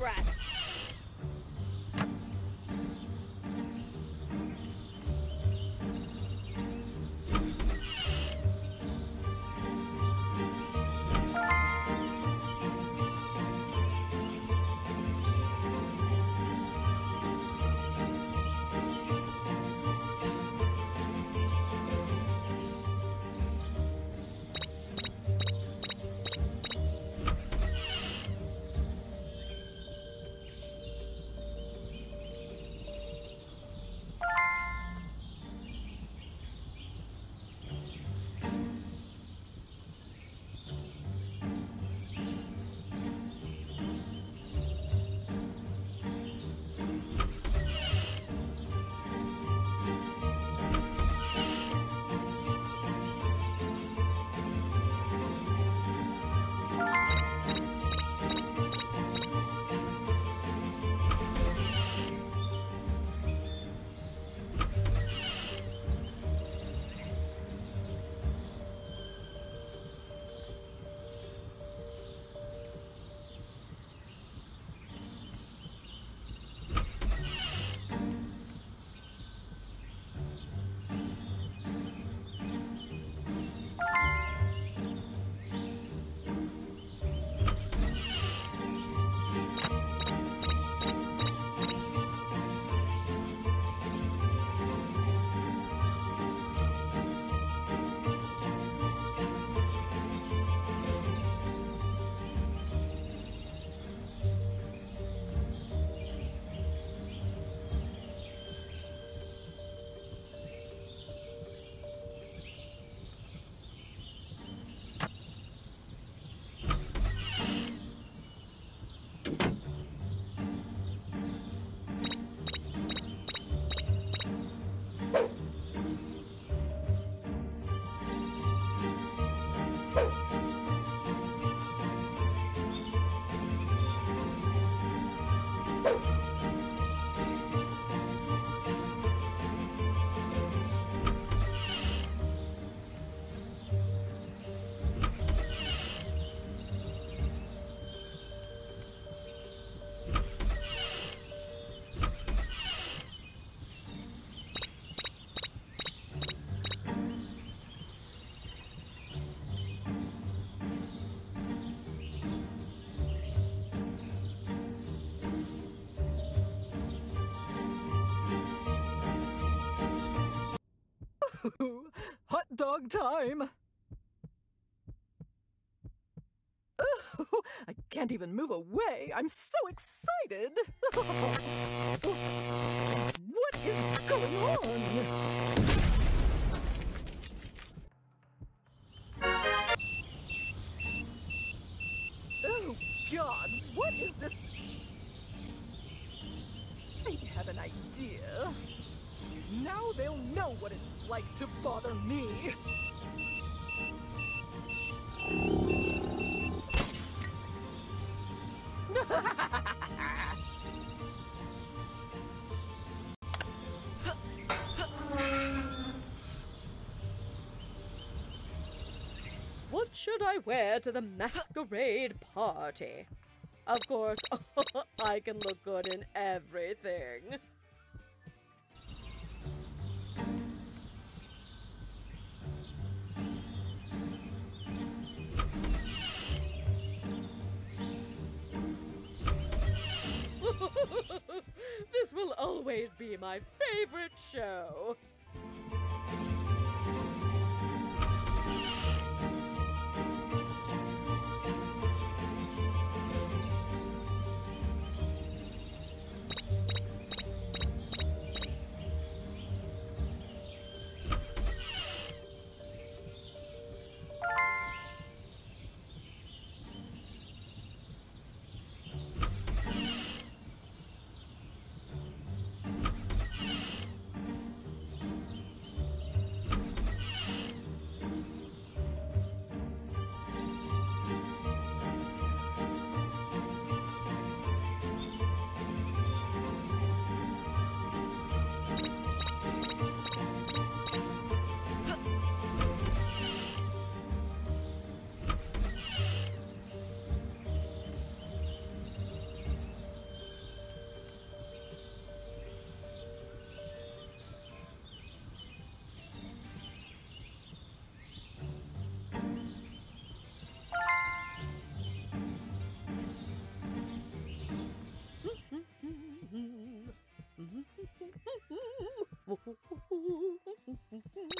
you time! Oh, I can't even move away. I'm so excited. what is going on? Oh, God, what is this? I have an idea. Now they'll know what it's like to bother me. What should I wear to the masquerade party? Of course, I can look good in everything. Always be my favorite show. Mm-hmm.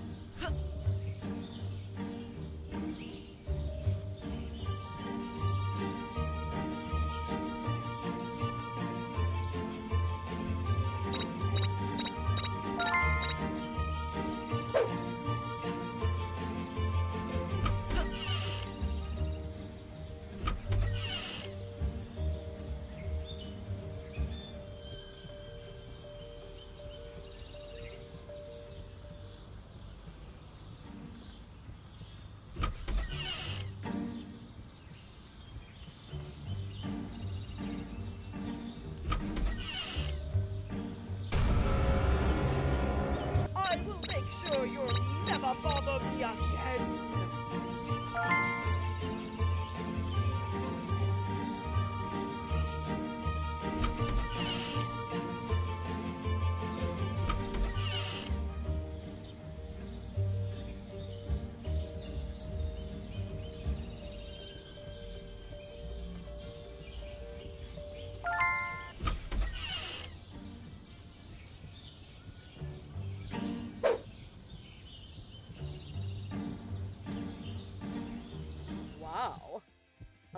bother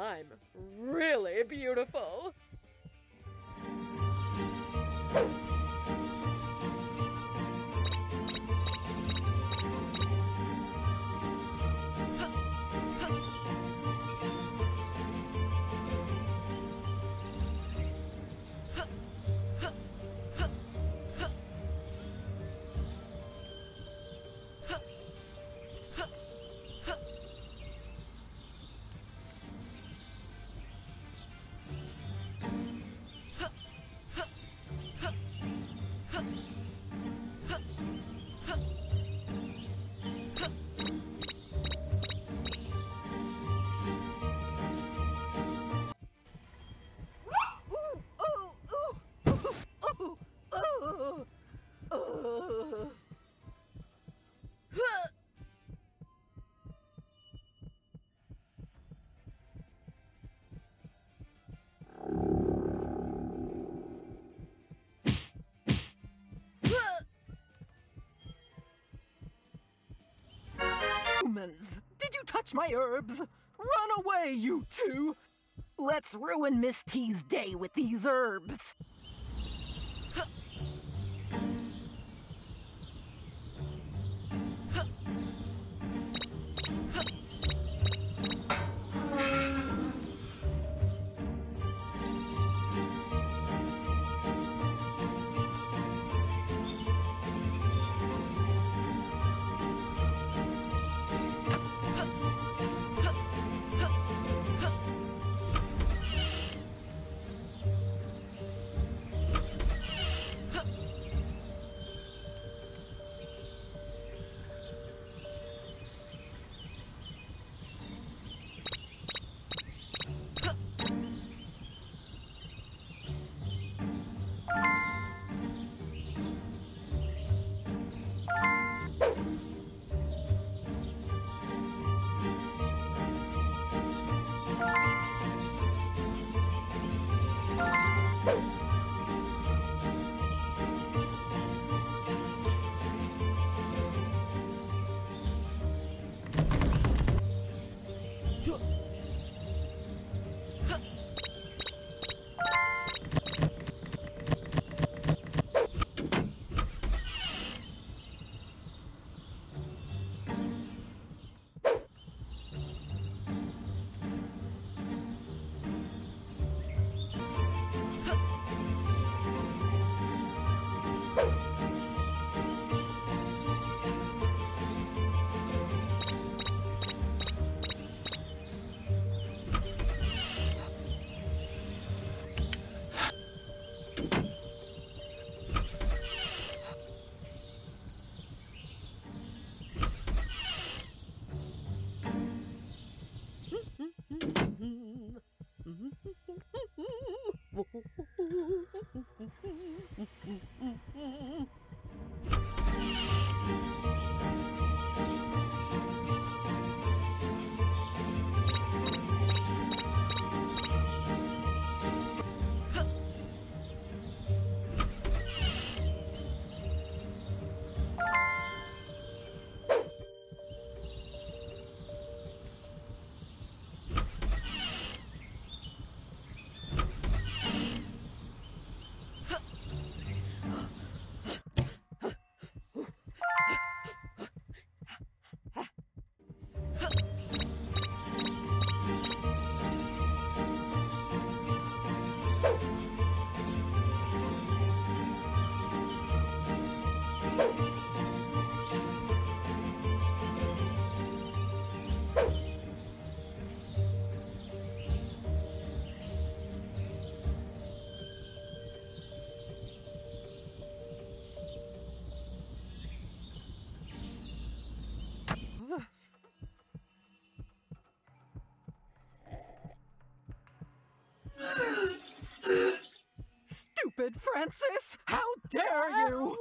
I'm really beautiful. Humans, did you touch my herbs? Run away, you two! Let's ruin Miss T's day with these herbs. Francis! How dare you!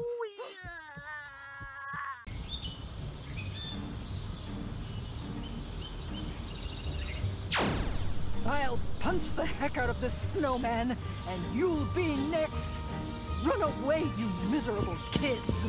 I'll punch the heck out of this snowman, and you'll be next! Run away, you miserable kids!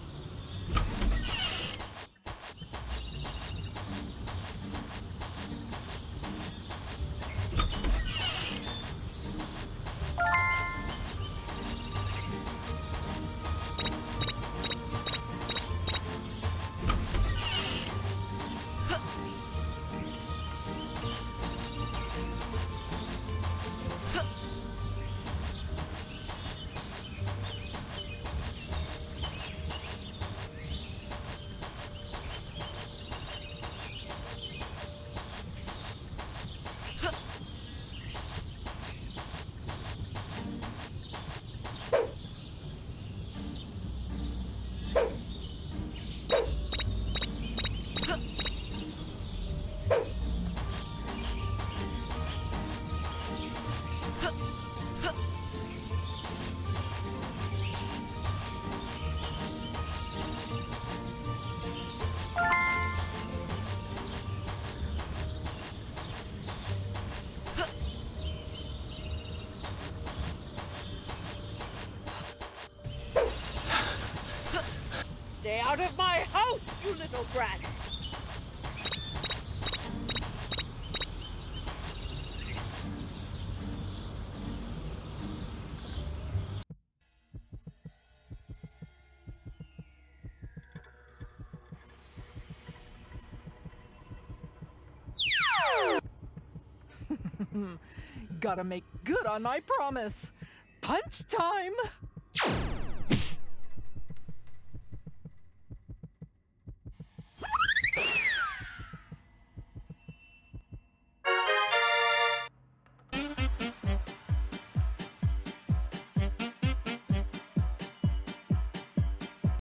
You little brat! Gotta make good on my promise. Punch time!